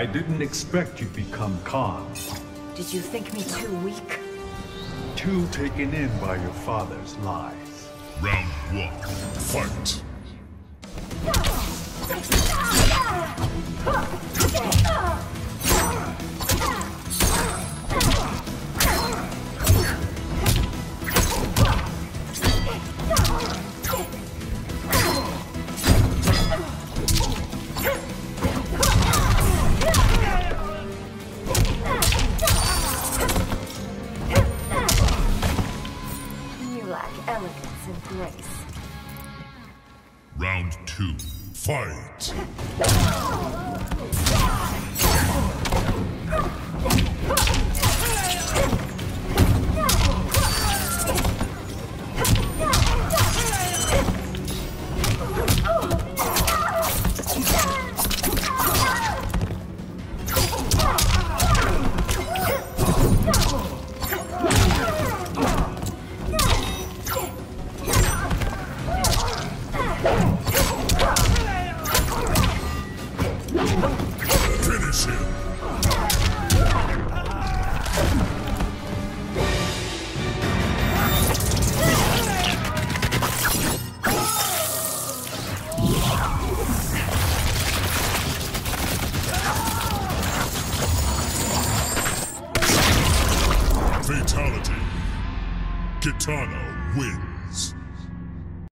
I didn't expect you'd become Kahn. Did you think me too weak? Too taken in by your father's lies. Round one, fight. Elegance and grace. Round two, fight. Finish him. Fatality. Kitana wins.